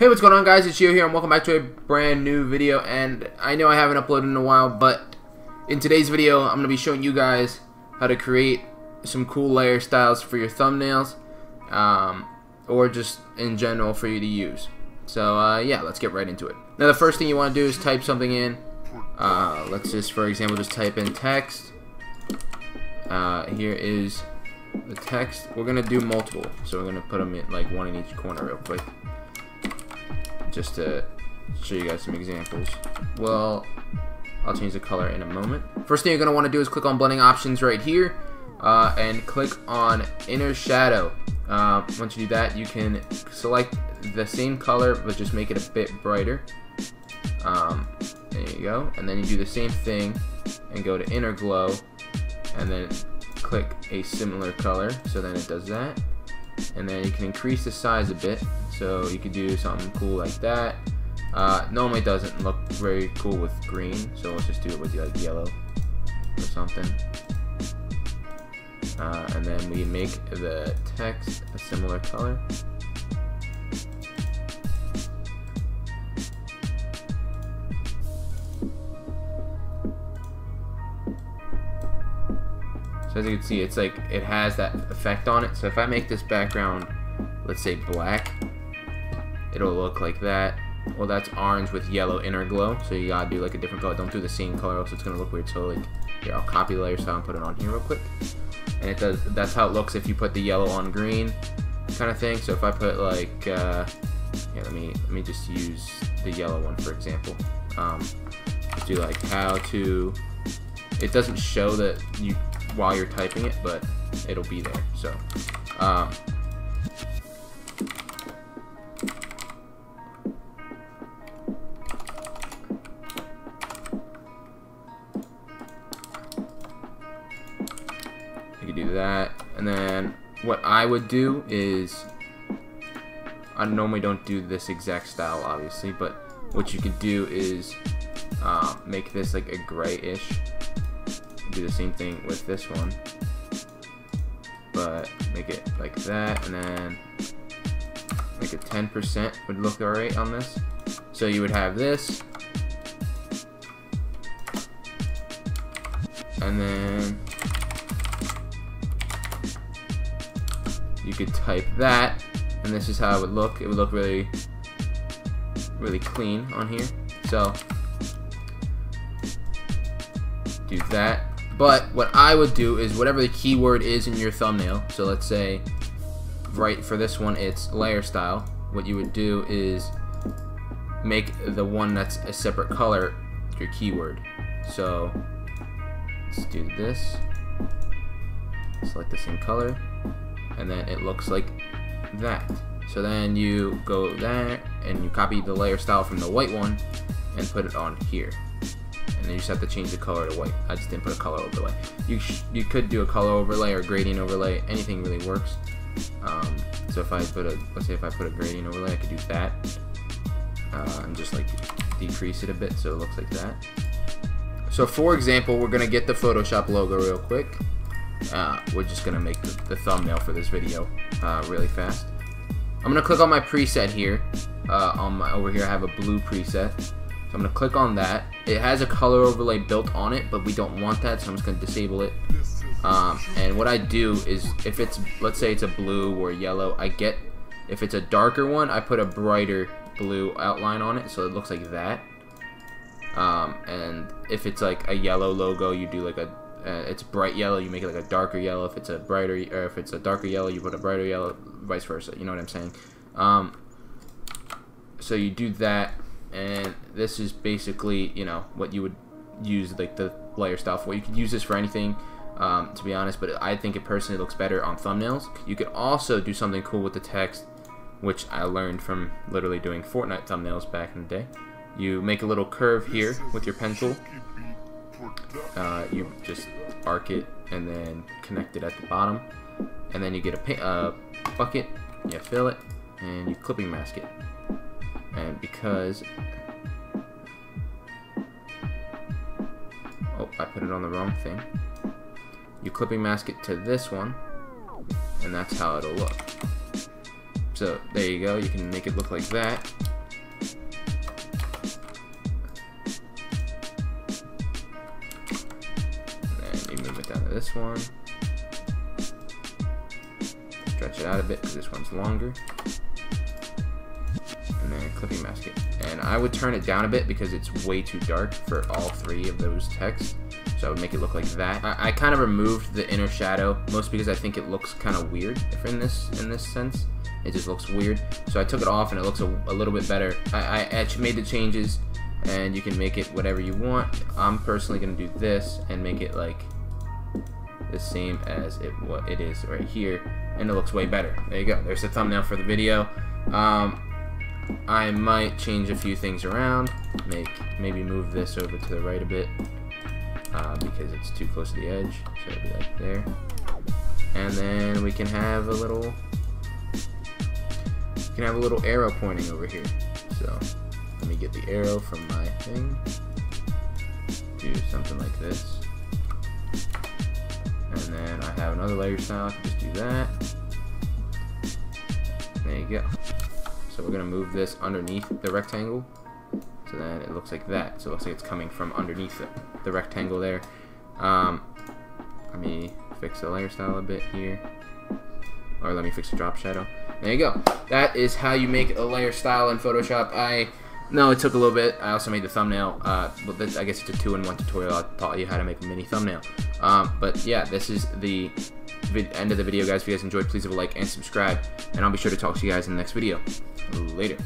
Hey, what's going on guys? It's Gio here and welcome back to a brand new video and I know I haven't uploaded in a while but in today's video I'm going to be showing you guys how to create some cool layer styles for your thumbnails um, or just in general for you to use. So uh, yeah, let's get right into it. Now the first thing you want to do is type something in. Uh, let's just for example just type in text. Uh, here is the text. We're going to do multiple so we're going to put them in like one in each corner real quick just to show you guys some examples. Well, I'll change the color in a moment. First thing you're going to want to do is click on blending options right here uh, and click on inner shadow. Uh, once you do that, you can select the same color but just make it a bit brighter. Um, there you go. And then you do the same thing and go to inner glow and then click a similar color so then it does that and then you can increase the size a bit so you could do something cool like that. Uh, normally it doesn't look very cool with green so let's just do it with like yellow or something. Uh, and then we make the text a similar color. So as you can see, it's like it has that effect on it. So if I make this background, let's say black, it'll look like that. Well, that's orange with yellow inner glow. So you gotta do like a different color. Don't do the same color, else it's gonna look weird. So like, here, I'll copy layer style and put it on here real quick. And it does. That's how it looks if you put the yellow on green, kind of thing. So if I put like, uh, yeah, let me let me just use the yellow one for example. Um, let's do like how to. It doesn't show that you while you're typing it, but it'll be there. So, um, could do that, and then what I would do is, I normally don't do this exact style, obviously, but what you could do is uh, make this like a grayish. Do the same thing with this one. But make it like that and then make it 10% would look alright on this. So you would have this. And then you could type that and this is how it would look. It would look really really clean on here. So do that. But what I would do is whatever the keyword is in your thumbnail, so let's say right for this one it's layer style, what you would do is make the one that's a separate color your keyword. So let's do this, select the same color, and then it looks like that. So then you go there and you copy the layer style from the white one and put it on here and then you just have to change the color to white. I just didn't put a color overlay. You you could do a color overlay or gradient overlay. Anything really works. Um, so if I put a, let's say if I put a gradient overlay, I could do that uh, and just like decrease it a bit so it looks like that. So for example, we're gonna get the Photoshop logo real quick. Uh, we're just gonna make the, the thumbnail for this video uh, really fast. I'm gonna click on my preset here. Uh, on my, over here, I have a blue preset. So I'm going to click on that. It has a color overlay built on it, but we don't want that, so I'm just going to disable it. Um, and what I do is, if it's, let's say it's a blue or yellow, I get, if it's a darker one, I put a brighter blue outline on it, so it looks like that. Um, and if it's like a yellow logo, you do like a, uh, it's bright yellow, you make it like a darker yellow. If it's a brighter, or if it's a darker yellow, you put a brighter yellow, vice versa. You know what I'm saying? Um, so you do that and this is basically you know what you would use like the layer style for you could use this for anything um, to be honest but I think it personally looks better on thumbnails you could also do something cool with the text which I learned from literally doing Fortnite thumbnails back in the day you make a little curve here with your pencil uh, you just arc it and then connect it at the bottom. And then you get a uh, bucket you fill it and you clipping mask it. And because oh I put it on the wrong thing. You clipping mask it to this one and that's how it'll look. So there you go. You can make it look like that this one. Stretch it out a bit because this one's longer. And then clipping mask it. And I would turn it down a bit because it's way too dark for all three of those texts. So I would make it look like that. I, I kind of removed the inner shadow, mostly because I think it looks kind of weird if in this in this sense. It just looks weird. So I took it off and it looks a, a little bit better. I, I actually made the changes and you can make it whatever you want. I'm personally going to do this and make it like the same as it what it is right here and it looks way better. There you go. There's the thumbnail for the video. Um, I might change a few things around. Make maybe move this over to the right a bit uh, because it's too close to the edge. So it'll be like there. And then we can have a little we can have a little arrow pointing over here. So let me get the arrow from my thing. Do something like this. Have another layer style. I can just do that. There you go. So we're to move this underneath the rectangle. So then it looks like that. So it looks like it's coming from underneath the, the rectangle there. Um, let me fix the layer style a bit here. Or let me fix the drop shadow. There you go. That is how you make a layer style in Photoshop. I no, it took a little bit. I also made the thumbnail. Uh, I guess it's a two-in-one tutorial. I taught you how to make a mini thumbnail. Um, but yeah, this is the end of the video, guys. If you guys enjoyed, please leave a like and subscribe. And I'll be sure to talk to you guys in the next video. Later.